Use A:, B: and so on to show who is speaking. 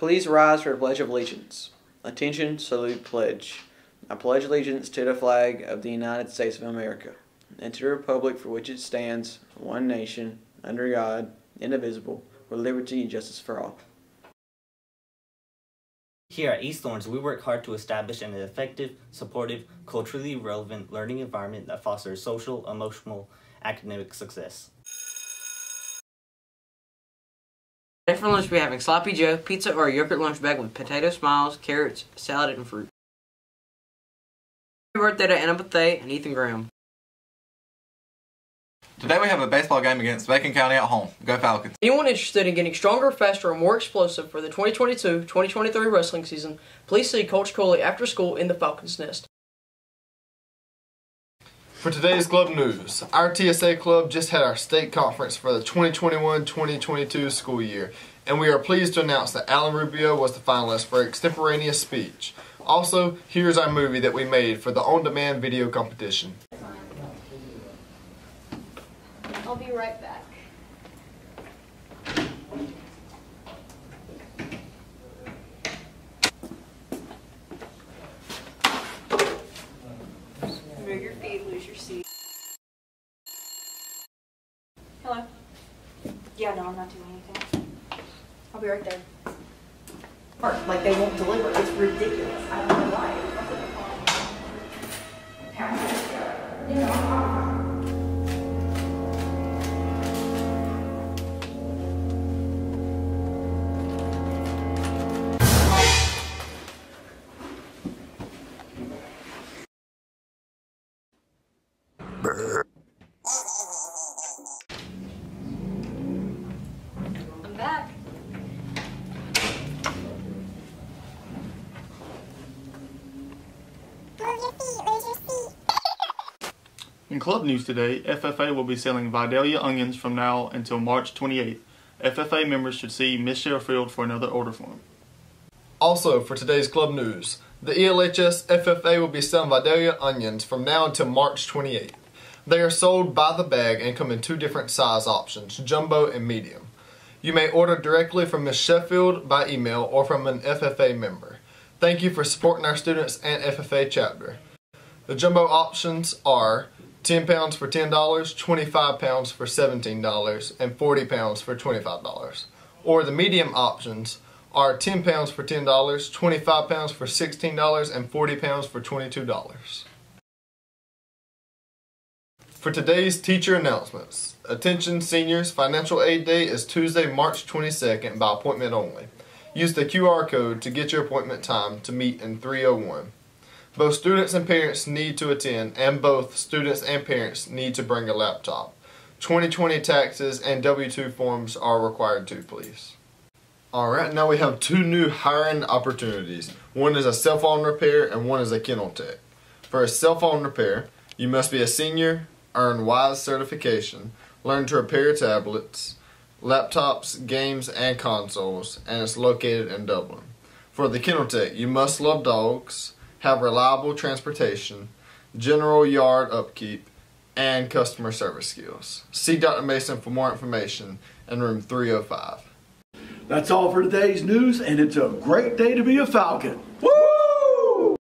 A: Please rise for the Pledge of Allegiance. Attention, salute, pledge. I pledge allegiance to the flag of the United States of America and to the republic for which it stands, one nation, under God, indivisible, with liberty and justice for all.
B: Here at East Laurens, we work hard to establish an effective, supportive, culturally relevant learning environment that fosters social, emotional, academic success.
C: Today for lunch, we're having Sloppy Joe, pizza, or a yogurt lunch bag with potato smiles, carrots, salad, and fruit. Happy birthday to Anna Bethea and Ethan Graham.
D: Today we have a baseball game against Bacon County at home. Go Falcons.
E: Anyone interested in getting stronger, faster, and more explosive for the 2022-2023 wrestling season, please see Coach Coley after school in the Falcons Nest.
F: For today's club news, our TSA club just had our state conference for the 2021-2022 school year, and we are pleased to announce that Alan Rubio was the finalist for extemporaneous speech. Also, here's our movie that we made for the on-demand video competition.
G: I'll be right back. Yeah, no, I'm not doing anything. I'll be right there.
H: Like they won't deliver. It's ridiculous. I don't know why.
G: I'm
I: In club news today, FFA will be selling Vidalia onions from now until March 28th. FFA members should see Miss Sheffield for another order form.
F: Also, for today's club news, the ELHS FFA will be selling Vidalia onions from now until March 28th. They are sold by the bag and come in two different size options, jumbo and medium. You may order directly from Ms. Sheffield by email or from an FFA member. Thank you for supporting our students and FFA chapter. The jumbo options are 10 pounds for $10, 25 pounds for $17, and 40 pounds for $25. Or the medium options are 10 pounds for $10, 25 pounds for $16, and 40 pounds for $22. For today's teacher announcements, attention seniors, financial aid day is Tuesday, March 22nd by appointment only. Use the QR code to get your appointment time to meet in 301. Both students and parents need to attend, and both students and parents need to bring a laptop. 2020 taxes and W-2 forms are required too, please. Alright, now we have two new hiring opportunities. One is a cell phone repair and one is a kennel tech. For a cell phone repair, you must be a senior, earn WISE certification, learn to repair tablets, laptops, games, and consoles, and it's located in Dublin. For the kennel tech, you must love dogs, have reliable transportation, general yard upkeep, and customer service skills. See Dr. Mason for more information in room 305.
J: That's all for today's news, and it's a great day to be a Falcon.